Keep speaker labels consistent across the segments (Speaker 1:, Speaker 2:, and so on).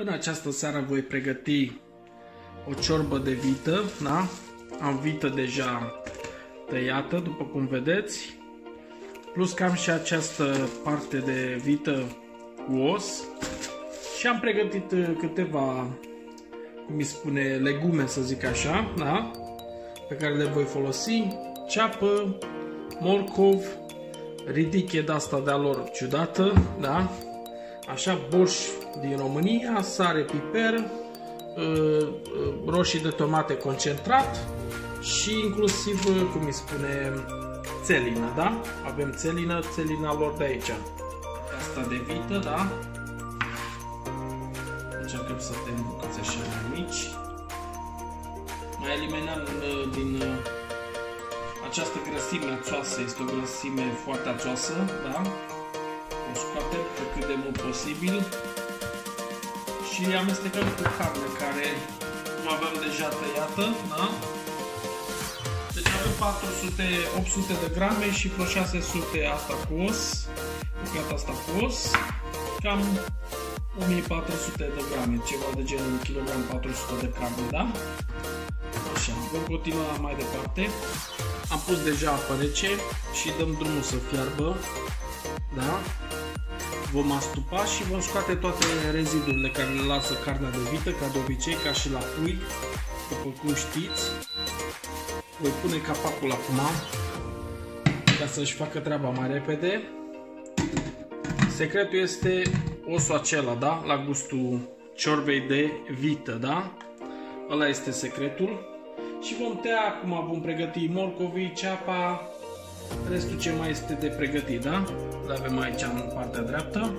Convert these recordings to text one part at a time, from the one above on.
Speaker 1: În această seară voi pregăti o ciorbă de vită, da? Am vită deja tăiată, după cum vedeți. Plus că am și această parte de vită cu os. Și am pregătit uh, câteva, cum îi spune, legume, să zic așa, da? Pe care le voi folosi. Ceapă, morcov, ridiche de asta de-a lor ciudată, da? Așa, borș din România, sare, piper, uh, uh, roșii de tomate concentrat și inclusiv, uh, cum îi spune, țelină, da? Avem țelină, țelina lor de aici. Asta de vită, da? Încercăm să te bucăți așa mai mici. Mai eliminăm din această grăsime ațoasă, este o grăsime foarte ațoasă, da? O scoatem pe cât de mult posibil și amestecăm cu carne care o avem deja tăiată, da? Deci avem 400, 800 de grame și vreo 600 asta cu os, bucata asta cu os, cam 1400 de grame, ceva de genul 1 kg 400 de grame, da? Așa, vom continua mai departe. Am pus deja apă rece și dăm drumul să fiarbă, da? Vom astupa și vom scoate toate rezidurile care le lasă carnea de vită, ca de obicei, ca și la pui, după cum știți. Voi pune capacul acum, ca să-și facă treaba mai repede. Secretul este osul acela, da? La gustul ciorbei de vită, da? Ăla este secretul. Și vom tăia acum, vom pregăti morcovii, ceapa, Restul ce mai este de pregătit, da? Le avem aici în partea dreaptă.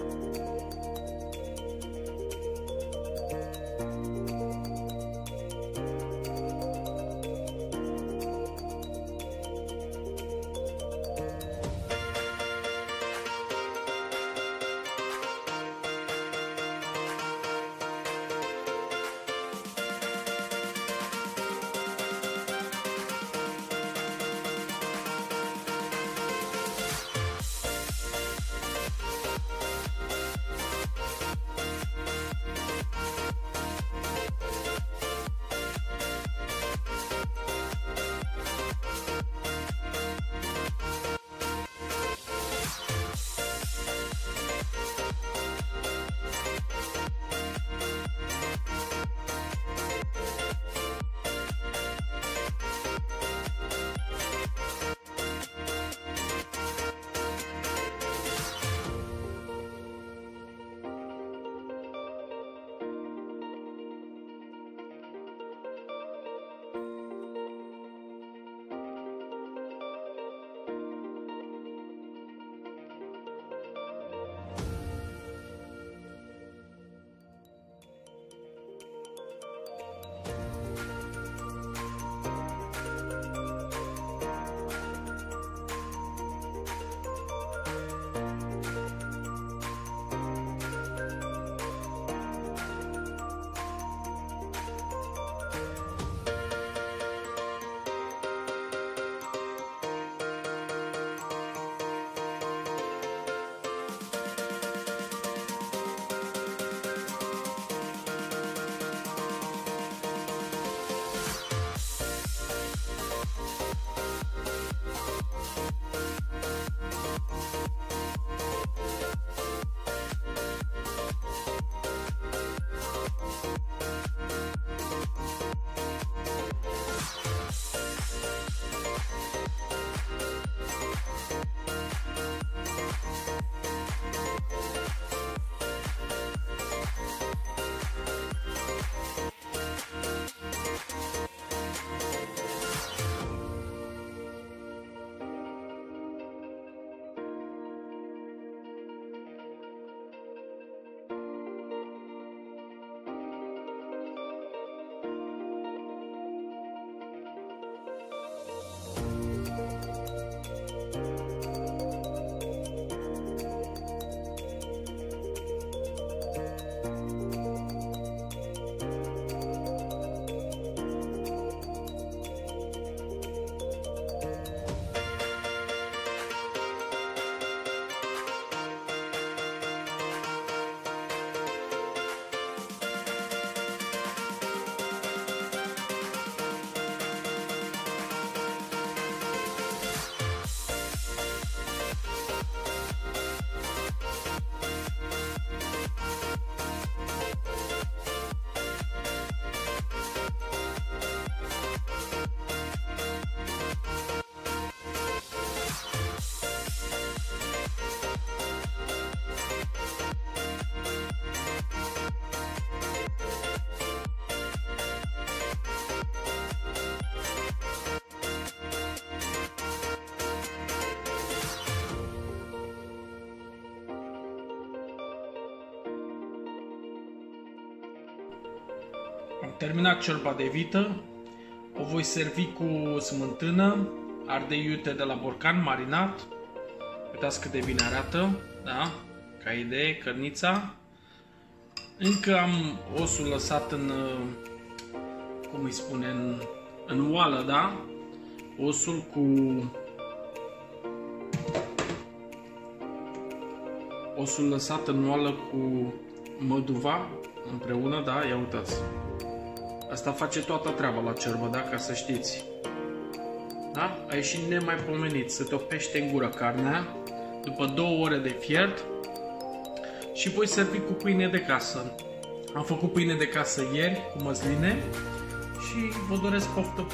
Speaker 1: Terminat ciorba de vită. O voi servi cu smântână, ardei iute de la borcan marinat. Uitați cât de bine arată, da? Ca idee, cărnița. Încă am osul lăsat în, cum îi spune, în, în oală, da? Osul cu osul lăsat în oală cu măduva împreună, da? Ia uitați. Asta face toată treaba la cerbă, da? Ca să știți. Da? A ieșit nemaipomenit. Se topește în gură carnea după două ore de fiert și voi servi cu pâine de casă. Am făcut pâine de casă ieri cu măsline și vă doresc poftă